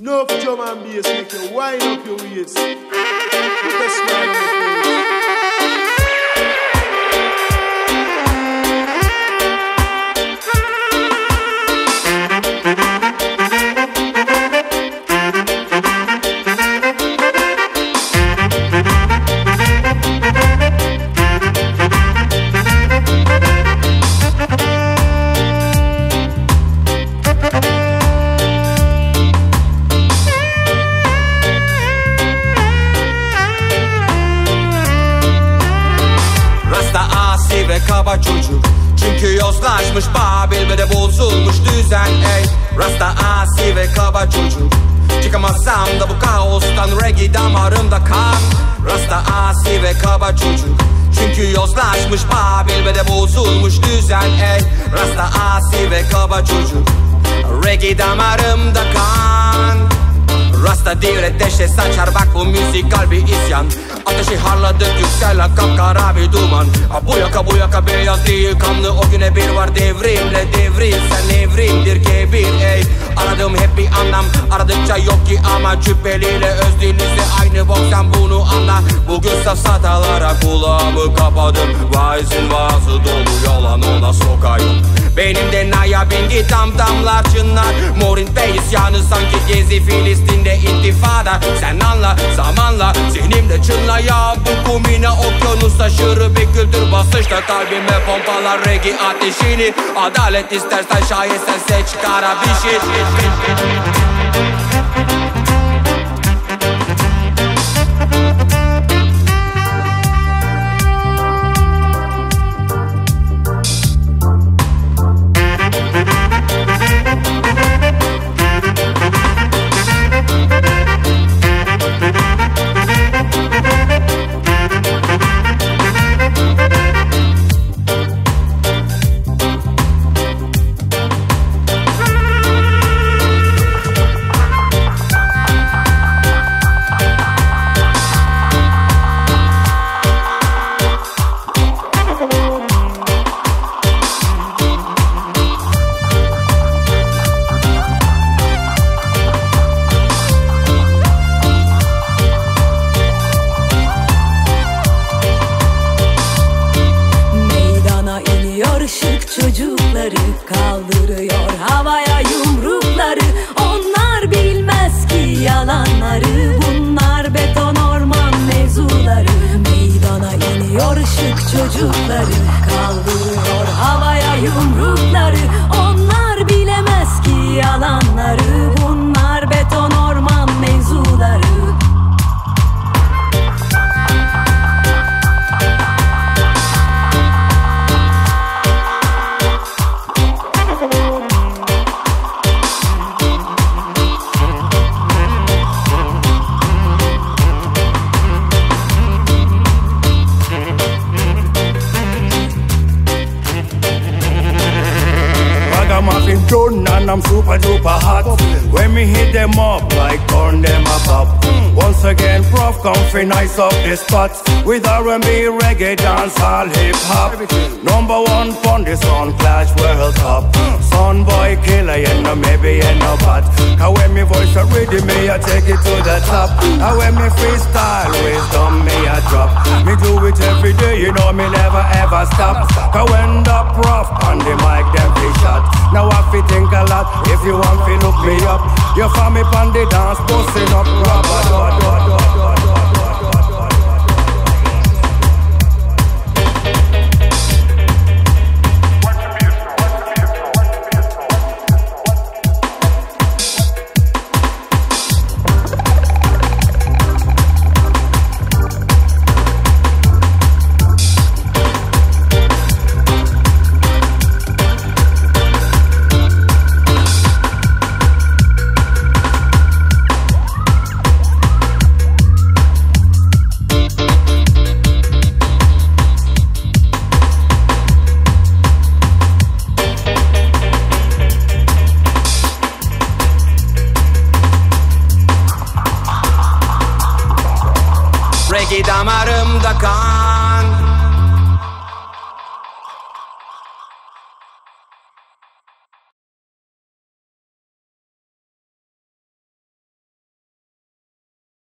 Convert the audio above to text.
Enough drum and bass make you wind up your waist. Put a smile on your. Asi ve kaba çocuk. Çünkü yozlaşmış Babil ve de bozulmuş düzen. Ey Rasta asi ve kaba çocuk. Çıkamazsam da bu kaostan Reggae damarımda kan. Rasta asi ve kaba çocuk. Çünkü yozlaşmış Babil ve de bozulmuş düzen. Ey Rasta asi ve kaba çocuk. Reggae damarımda kan. Rasta devre deşe saçar bak bu müzikal bir isyan Ateşi harladık yükselen kapkara bir duman. Ha, Bu yaka bu yaka beyaz değil kanlı O güne bir var devrimle devril Sen evrimdir kebir ey. Aradım hep bir anlam. Aradıkça yok ki ama cübbeliyle öz dil ise aynı bok. Sen bunu anla. Bugün safsatalara kulağımı kapadım. Vaizin vaazı dolu yalan ona sokayım benim de Naya Bingi tam tamlar çınlar. Morin Bey isyanı sanki Gezi Filistin'de intifada Sen anla zamanla zihnimde çınlaya Bu kumine okyanus taşır bir kültür basışta Kalbime pompalar reggae ateşini. Adalet istersen şayet sen seç kara Kaldırıyor havaya yumrukları. Onlar bilmez ki yalanları. Bunlar beton orman mevzuları. Meydana iniyor şık çocukları. Kaldırıyor I'm super duper hot. When me hit them up like turn them up. Once again, Prof comfy nice up the spot with R&B, reggae, dancehall, hip hop. Number one pon the Sun Clash World Cup. Son boy killer, you know maybe you know but. Cause when me voice a rhythm, me I take it to the top. And when me freestyle, wisdom me I drop. Me do it every day, you know me never ever stop. Cause when the prof on the mic, them fi shot. Now I lot. If you want fi look me up, you find me on the dance, busting up. Reggae damarımda kan